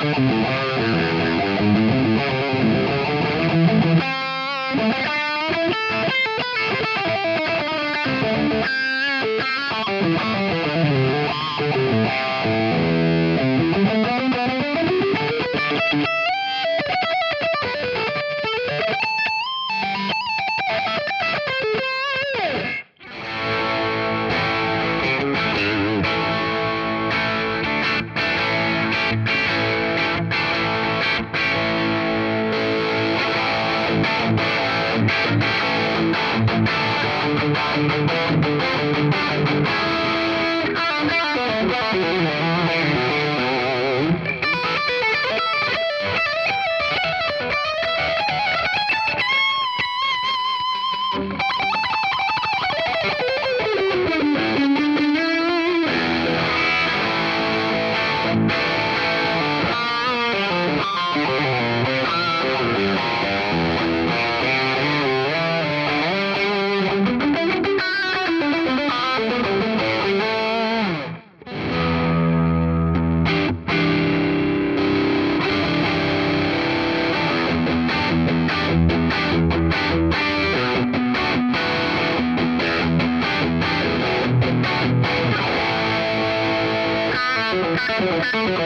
Thank you. Thank you.